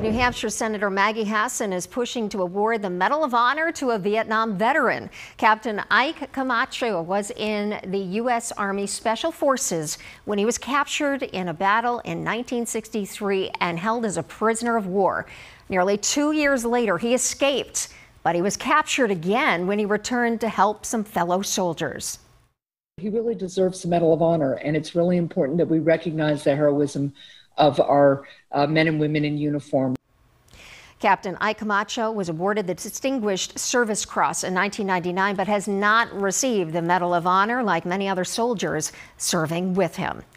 New Hampshire Senator Maggie Hassan is pushing to award the Medal of Honor to a Vietnam veteran. Captain Ike Camacho was in the U.S. Army Special Forces when he was captured in a battle in 1963 and held as a prisoner of war. Nearly two years later, he escaped, but he was captured again when he returned to help some fellow soldiers. He really deserves the Medal of Honor, and it's really important that we recognize the heroism of our uh, men and women in uniform. Captain Ike Camacho was awarded the Distinguished Service Cross in 1999, but has not received the Medal of Honor like many other soldiers serving with him.